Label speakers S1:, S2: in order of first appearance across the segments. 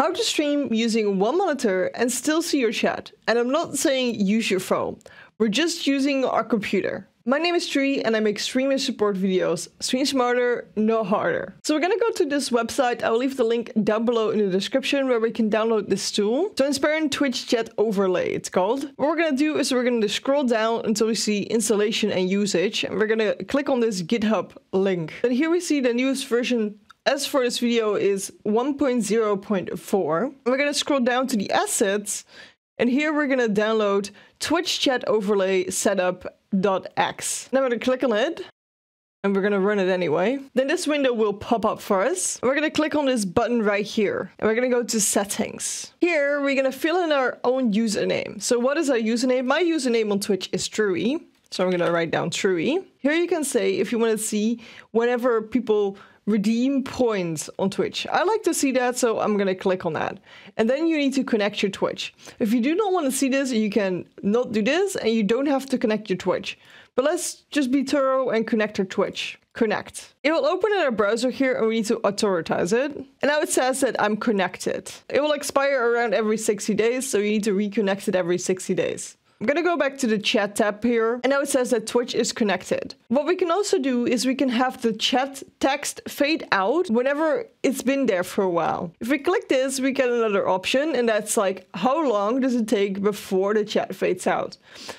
S1: How to stream using one monitor and still see your chat. And I'm not saying use your phone. We're just using our computer. My name is Trui and I make streamer support videos. Stream smarter, no harder. So we're gonna go to this website. I'll leave the link down below in the description where we can download this tool. Transparent Twitch chat overlay it's called. What we're gonna do is we're gonna scroll down until we see installation and usage. And we're gonna click on this GitHub link. And here we see the newest version as for this video is 1.0.4. We're gonna scroll down to the assets and here we're gonna download Twitch chat overlay setup.x. Now I'm gonna click on it and we're gonna run it anyway. Then this window will pop up for us. We're gonna click on this button right here and we're gonna go to settings. Here we're gonna fill in our own username. So what is our username? My username on Twitch is Trui. So I'm gonna write down Trui. Here you can say if you wanna see whenever people redeem points on Twitch. I like to see that, so I'm gonna click on that. And then you need to connect your Twitch. If you do not want to see this, you can not do this and you don't have to connect your Twitch. But let's just be thorough and connect our Twitch. Connect. It will open in our browser here and we need to authorize it. And now it says that I'm connected. It will expire around every 60 days, so you need to reconnect it every 60 days. I'm gonna go back to the chat tab here and now it says that Twitch is connected. What we can also do is we can have the chat text fade out whenever it's been there for a while. If we click this, we get another option and that's like how long does it take before the chat fades out.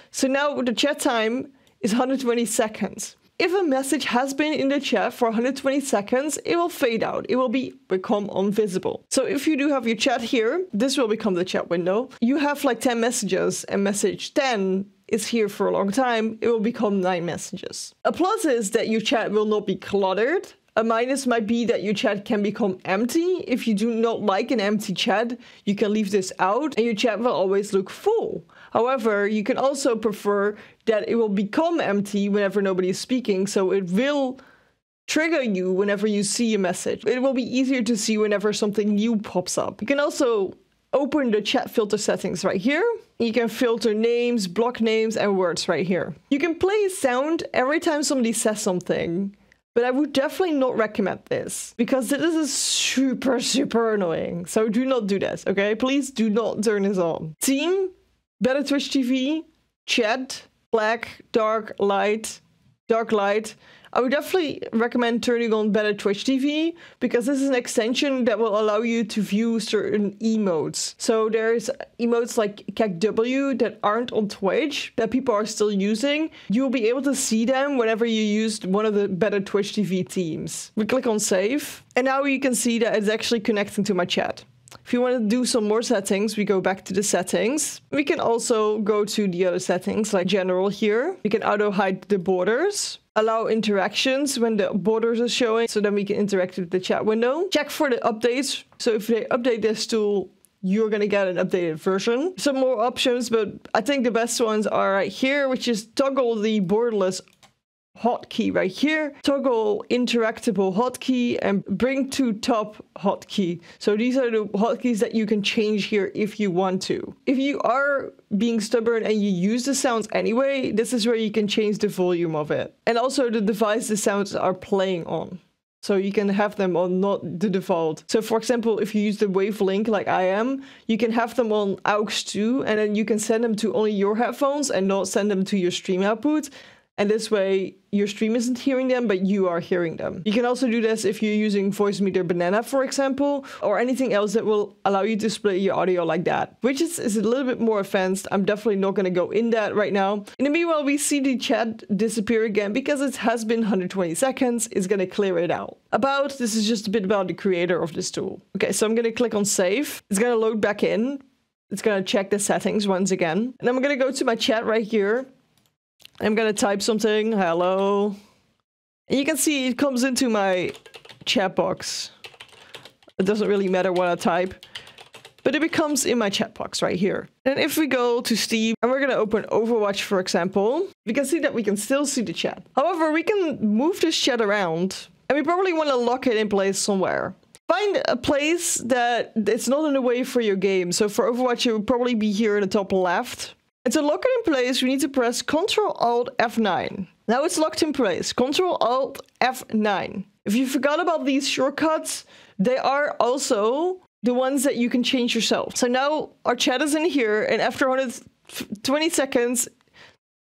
S1: So now the chat time is 120 seconds. If a message has been in the chat for 120 seconds, it will fade out. It will be become invisible. So if you do have your chat here, this will become the chat window. You have like 10 messages and message 10 is here for a long time, it will become nine messages. A plus is that your chat will not be cluttered. A minus might be that your chat can become empty. If you do not like an empty chat, you can leave this out and your chat will always look full. However, you can also prefer that it will become empty whenever nobody is speaking, so it will trigger you whenever you see a message. It will be easier to see whenever something new pops up. You can also open the chat filter settings right here. You can filter names, block names, and words right here. You can play sound every time somebody says something. But I would definitely not recommend this because this is super, super annoying. So do not do this, okay? Please do not turn this on. Team, better Twitch TV, chat, black, dark, light, dark light. I would definitely recommend turning on Better Twitch TV because this is an extension that will allow you to view certain emotes. So there's emotes like CACW that aren't on Twitch that people are still using. You'll be able to see them whenever you used one of the Better Twitch TV teams. We click on save and now you can see that it's actually connecting to my chat. If you want to do some more settings, we go back to the settings. We can also go to the other settings like general here. We can auto hide the borders allow interactions when the borders are showing so then we can interact with the chat window. Check for the updates. So if they update this tool, you're gonna get an updated version. Some more options, but I think the best ones are right here, which is toggle the borderless hotkey right here, toggle interactable hotkey, and bring to top hotkey. So these are the hotkeys that you can change here if you want to. If you are being stubborn and you use the sounds anyway, this is where you can change the volume of it. And also the device the sounds are playing on. So you can have them on not the default. So for example, if you use the Wavelink like I am, you can have them on AUX 2 and then you can send them to only your headphones and not send them to your stream output. And this way your stream isn't hearing them, but you are hearing them. You can also do this if you're using Voicemeeter Banana, for example, or anything else that will allow you to split your audio like that, which is, is a little bit more advanced. I'm definitely not going to go in that right now. In the meanwhile, we see the chat disappear again because it has been 120 seconds. It's going to clear it out. About, this is just a bit about the creator of this tool. Okay, so I'm going to click on save. It's going to load back in. It's going to check the settings once again. And I'm going to go to my chat right here. I'm gonna type something, hello. And you can see it comes into my chat box. It doesn't really matter what I type, but it becomes in my chat box right here. And if we go to Steam and we're gonna open Overwatch, for example, we can see that we can still see the chat. However, we can move this chat around and we probably wanna lock it in place somewhere. Find a place that it's not in the way for your game. So for Overwatch, it would probably be here in the top left. To lock it in place, we need to press Ctrl Alt F9. Now it's locked in place. Ctrl Alt F9. If you forgot about these shortcuts, they are also the ones that you can change yourself. So now our chat is in here and after 120 seconds,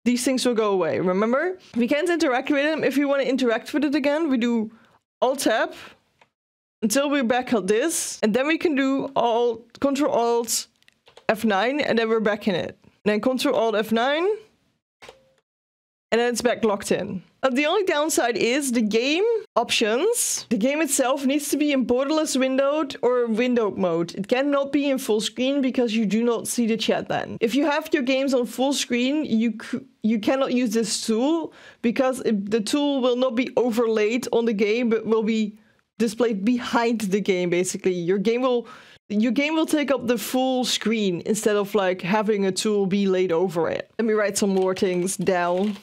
S1: these things will go away. Remember? We can't interact with them. If we want to interact with it again, we do Alt Tab until we're back at this. And then we can do Alt, Control Alt F9 and then we're back in it. Then Control Alt F9 and then it's back locked in. Uh, the only downside is the game options. The game itself needs to be in borderless windowed or windowed mode. It cannot be in full screen because you do not see the chat then. If you have your games on full screen, you you cannot use this tool because it, the tool will not be overlaid on the game, but will be displayed behind the game basically. Your game will your game will take up the full screen instead of like having a tool be laid over it. Let me write some more things down.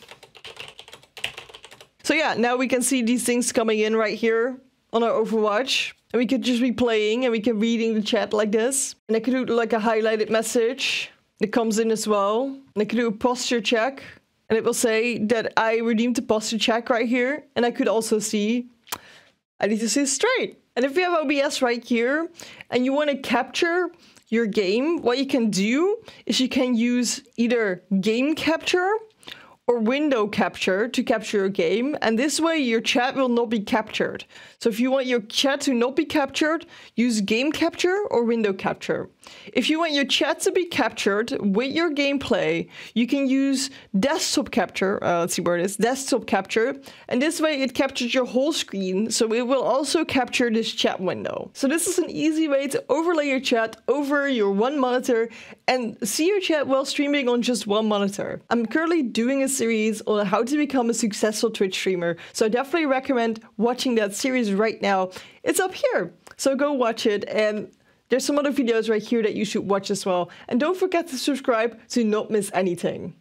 S1: So yeah, now we can see these things coming in right here on our Overwatch. And we could just be playing and we can reading the chat like this. And I could do like a highlighted message that comes in as well. And I could do a posture check. And it will say that I redeemed the posture check right here. And I could also see, I need to see straight. And if you have OBS right here and you want to capture your game, what you can do is you can use either game capture or window capture to capture your game. And this way your chat will not be captured. So if you want your chat to not be captured, use game capture or window capture. If you want your chat to be captured with your gameplay, you can use desktop capture. Uh, let's see where it is. Desktop capture. And this way it captures your whole screen. So it will also capture this chat window. So this is an easy way to overlay your chat over your one monitor and see your chat while streaming on just one monitor. I'm currently doing a series on how to become a successful Twitch streamer. So I definitely recommend watching that series right now, it's up here. So go watch it and there's some other videos right here that you should watch as well. And don't forget to subscribe to not miss anything.